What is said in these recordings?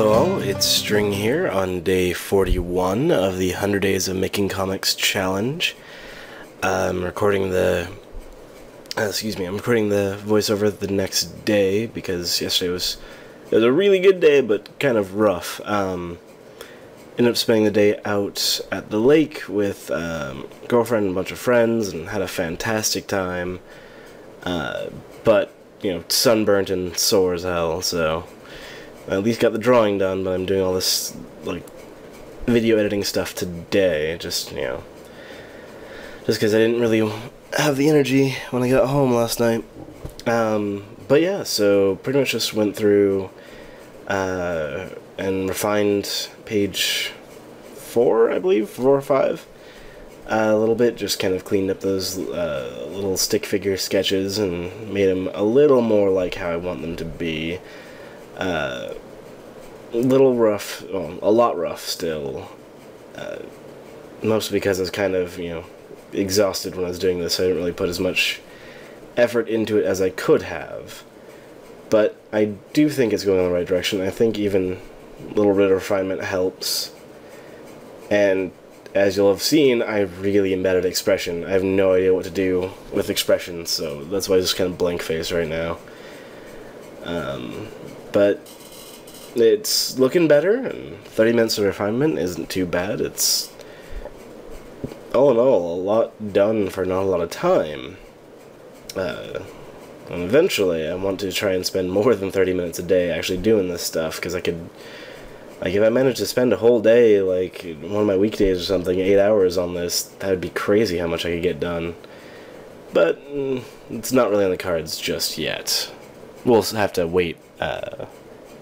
Hello all, it's String here on day 41 of the 100 Days of Making Comics Challenge. I'm recording the... Uh, excuse me, I'm recording the voiceover the next day because yesterday was... It was a really good day, but kind of rough. Um, ended up spending the day out at the lake with um, girlfriend and a bunch of friends and had a fantastic time. Uh, but, you know, sunburnt and sore as hell, so... I at least got the drawing done, but I'm doing all this, like, video editing stuff today, just, you know, just because I didn't really have the energy when I got home last night. Um, but yeah, so pretty much just went through uh, and refined page four, I believe, four or five, uh, a little bit. Just kind of cleaned up those uh, little stick figure sketches and made them a little more like how I want them to be. Uh, little rough, well, a lot rough still. Uh, mostly because I was kind of, you know, exhausted when I was doing this. I didn't really put as much effort into it as I could have. But I do think it's going in the right direction. I think even a little bit of refinement helps. And as you'll have seen, I really embedded expression. I have no idea what to do with expression, so that's why I just kind of blank face right now. Um, but it's looking better, and 30 minutes of refinement isn't too bad. It's, all in all, a lot done for not a lot of time. Uh, and eventually, I want to try and spend more than 30 minutes a day actually doing this stuff, because I could, like, if I managed to spend a whole day, like, one of my weekdays or something, 8 hours on this, that would be crazy how much I could get done. But, mm, it's not really on the cards just yet. We'll have to wait, uh,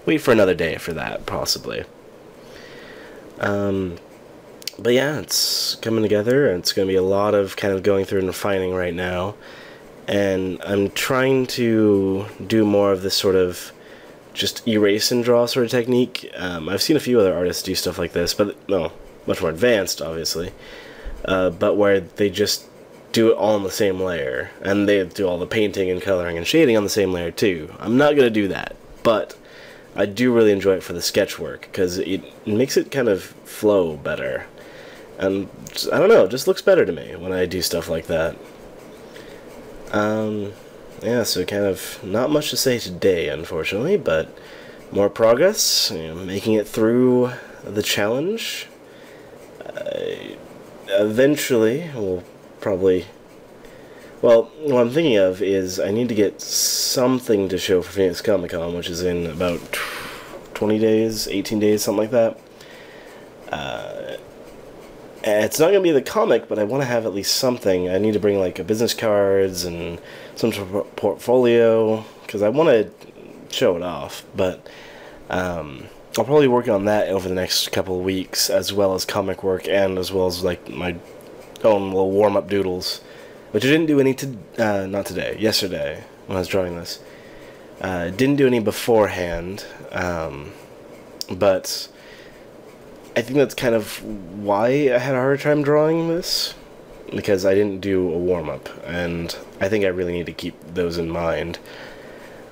wait for another day for that, possibly. Um, but yeah, it's coming together, and it's going to be a lot of kind of going through and refining right now. And I'm trying to do more of this sort of just erase and draw sort of technique. Um, I've seen a few other artists do stuff like this, but no, much more advanced, obviously. Uh, but where they just do it all in the same layer, and they do all the painting and coloring and shading on the same layer too. I'm not going to do that, but I do really enjoy it for the sketch work because it makes it kind of flow better. And I don't know, it just looks better to me when I do stuff like that. Um, yeah, so kind of not much to say today, unfortunately, but more progress, you know, making it through the challenge. Uh, eventually, we'll probably well, what I'm thinking of is I need to get something to show for Phoenix Comic Con, which is in about 20 days, 18 days, something like that. Uh, it's not going to be the comic, but I want to have at least something. I need to bring like a business cards and some sort of portfolio because I want to show it off. But um, I'll probably work on that over the next couple of weeks, as well as comic work and as well as like my own little warm up doodles. Which I didn't do any to uh, not today, yesterday when I was drawing this. Uh, didn't do any beforehand, um, but I think that's kind of why I had a harder time drawing this because I didn't do a warm up, and I think I really need to keep those in mind.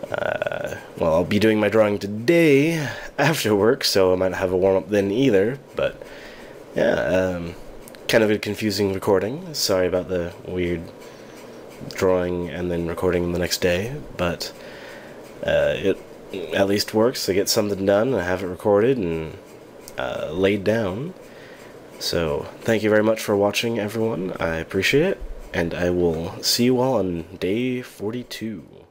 Uh, well, I'll be doing my drawing today after work, so I might have a warm up then either. But yeah. Um, kind of a confusing recording. Sorry about the weird drawing and then recording the next day, but uh, it at least works to get something done I have it recorded and uh, laid down. So, thank you very much for watching, everyone. I appreciate it, and I will see you all on day 42.